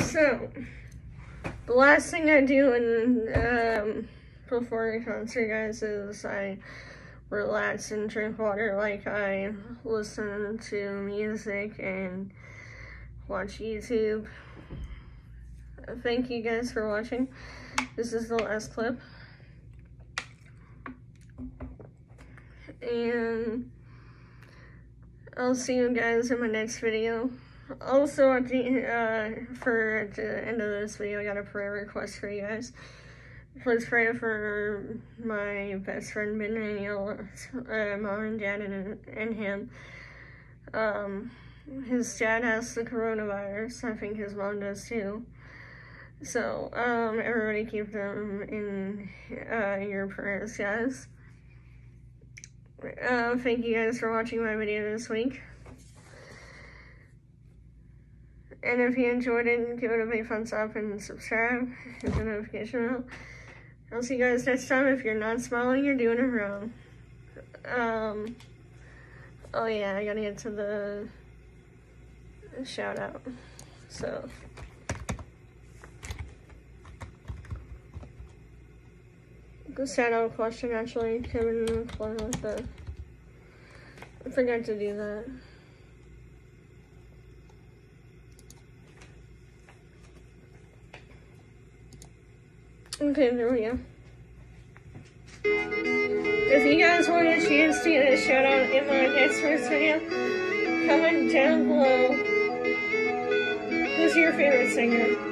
So, the last thing I do in, um, before the concert, guys, is I relax and drink water like I listen to music and watch YouTube. Thank you guys for watching. This is the last clip. And I'll see you guys in my next video. Also, at the, uh, for the end of this video, I got a prayer request for you guys. Please pray for my best friend, Ben Daniel, uh, mom and dad, and, and him. Um, his dad has the coronavirus. I think his mom does too. So, um, everybody keep them in uh, your prayers, guys. Uh, thank you guys for watching my video this week. And if you enjoyed it, give it a big thumbs up and subscribe, hit the notification bell. I'll see you guys next time. If you're not smiling, you're doing it wrong. Um, oh yeah, I gotta get to the shout out. So. The shout out question actually came in with the. I forgot to do that. Okay, there we go. If you guys want a chance to get a shout out in my next first video, comment down below who's your favorite singer.